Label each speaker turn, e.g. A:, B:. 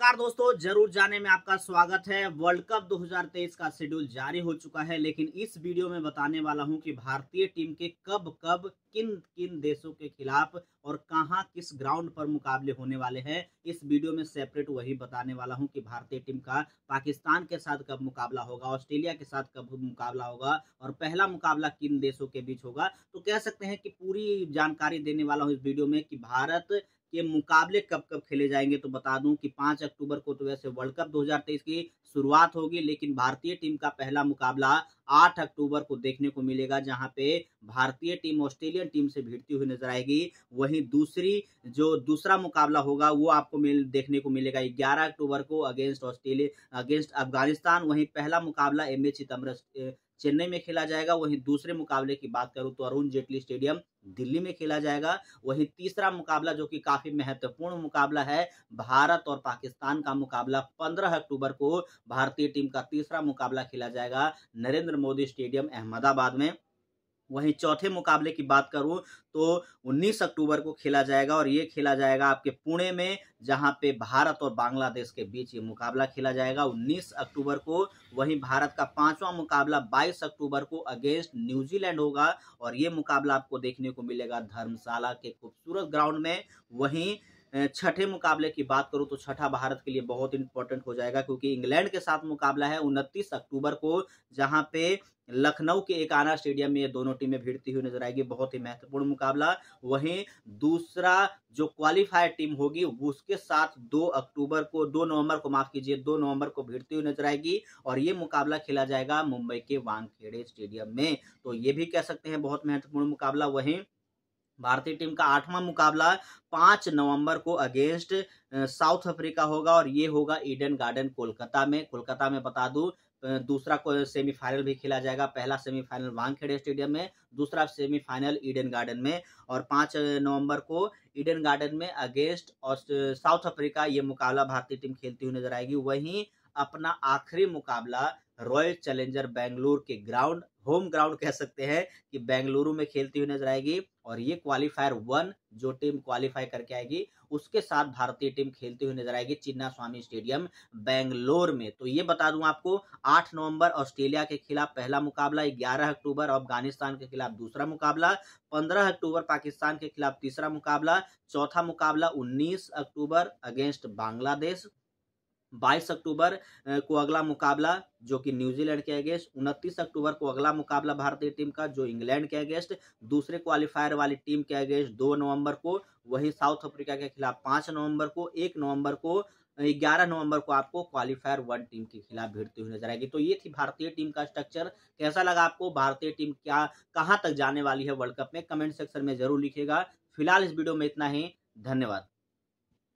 A: नमस्कार दोस्तों, ज़रूर जाने में आपका स्वागत है। वर्ल्ड कप 2023 का शेड्यूल जारी हो चुका है, लेकिन इस वीडियो में बताने वाला हूँ कि भारतीय टीम के कब कब, किन किन देशों के खिलाफ और कहाँ, किस ग्राउंड पर मुकाबले होने वाले हैं, इस वीडियो में सेपरेट वही बताने वाला हूँ कि भारतीय टीम का पाकिस्तान के साथ कब मुकाबला होगा, ऑस्ट्रेलिया के साथ कब मुकाबला होगा और पहला मुकाबला किन देशों के बीच होगा। तो कह सकते हैं कि पूरी जानकारी देने वाला हूँ इस वीडियो में कि भारत के मुकाबले कब कब खेले जाएँगे तो बता दूँ कि 5 अक्टूबर को तो वैसे वर्ल्ड कप 2023 की शुरुआत होगी, लेकिन भारतीय टीम का पहला मुकाबला 8 अक्टूबर को देखने को मिलेगा, जहाँ पे भारतीय टीम ऑस्ट्रेलियन टीम से भिड़ती हुई नज़र आएगी। वहीं दूसरी, जो दूसरा मुकाबला होगा, वो आपको मिल, देखने को मिलेगा 11 अक्टूबर को अगेंस्ट ऑस्ट्रेलिया, अगेंस्ट अफ़गानिस्तान। वहीं पहला मुकाबला एम ए चिदम्बरम चेन्नई में खेला जाएगा, वहीं दूसरे मुकाबले की बात करूँ तो अरुण जेटली स्टेडियम दिल्ली में खेला जाएगा। वहीं तीसरा मुकाबला, जो कि काफ़ी महत्वपूर्ण मुकाबला है, भारत और पाकिस्तान का मुकाबला 15 अक्टूबर को भारतीय टीम का तीसरा मुकाबला खेला जाएगा नरेंद्र मोदी स्टेडियम अहमदाबाद में। वहीं चौथे मुकाबले की बात करूँ तो 19 अक्टूबर को खेला जाएगा और ये खेला जाएगा आपके पुणे में, जहाँ पे भारत और बांग्लादेश के बीच ये मुकाबला खेला जाएगा। 19 अक्टूबर को वहीं भारत का पांचवा मुकाबला 22 अक्टूबर को अगेंस्ट न्यूजीलैंड होगा और ये मुकाबला आपको देखने को मिलेगा धर्मशाला के खूबसूरत ग्राउंड में। वहीं छठे मुकाबले की बात करूँ तो छठा भारत के लिए बहुत इंपॉर्टेंट हो जाएगा, क्योंकि इंग्लैंड के साथ मुकाबला है उनतीस अक्टूबर को, जहाँ पे लखनऊ के एक आना स्टेडियम में ये दोनों टीमें भिड़ती हुई नज़र आएगी। बहुत ही महत्वपूर्ण मुकाबला। वहीं दूसरा जो क्वालिफायर टीम होगी, उसके साथ दो अक्टूबर को, दो नवंबर को, माफ़ कीजिए, दो नवंबर को भिड़ती हुई नज़र आएगी और ये मुकाबला खेला जाएगा मुंबई के वानखेड़े स्टेडियम में। तो ये भी कह सकते हैं, बहुत महत्वपूर्ण मुकाबला। वहीं भारतीय टीम का आठवां मुकाबला पाँच नवंबर को अगेंस्ट साउथ अफ्रीका होगा और ये होगा ईडन गार्डन, कोलकाता में। कोलकाता में बता दूँ दूसरा सेमीफाइनल भी खेला जाएगा। पहला सेमीफाइनल वांगखेड़े स्टेडियम में, दूसरा सेमीफाइनल ईडन गार्डन में और पाँच नवंबर को ईडन गार्डन में अगेंस्ट और साउथ अफ्रीका ये मुकाबला भारतीय टीम खेलती हुई नज़र आएगी। वहीं अपना आखिरी मुकाबला रॉयल चैलेंजर बेंगलुरु के ग्राउंड, होम ग्राउंड कह सकते हैं कि बेंगलुरु में खेलती हुई नज़र आएगी और ये क्वालिफायर वन जो टीम क्वालिफाई करके आएगी, उसके साथ भारतीय टीम खेलती हुई नज़र आएगी चिन्ना स्वामी स्टेडियम बेंगलोर में। तो ये बता दूँ आपको 8 नवंबर ऑस्ट्रेलिया के खिलाफ पहला मुकाबला 11 अक्टूबर अफ़गानिस्तान के खिलाफ दूसरा मुकाबला 15 अक्टूबर पाकिस्तान के खिलाफ तीसरा मुकाबला, चौथा मुकाबला 19 अक्टूबर अगेंस्ट बांग्लादेश। 22 अक्टूबर को अगला मुकाबला, जो कि न्यूजीलैंड के अगेंस्ट, उनतीस अक्टूबर को अगला मुकाबला भारतीय टीम का, जो इंग्लैंड के अगेंस्ट, दूसरे क्वालिफायर वाली टीम के अगेंस्ट, दो नवंबर को, वहीं साउथ अफ्रीका के खिलाफ पाँच नवंबर को, एक नवंबर को ग्यारह नवंबर को आपको क्वालिफायर वन टीम के खिलाफ भिड़ती हुई नज़र आएगी। तो ये थी भारतीय टीम का स्ट्रक्चर, कैसा लगा आपको, भारतीय टीम क्या, कहाँ तक जाने वाली है वर्ल्ड कप में, कमेंट सेक्शन में ज़रूर लिखेगा फ़िलहाल इस वीडियो में इतना ही, धन्यवाद।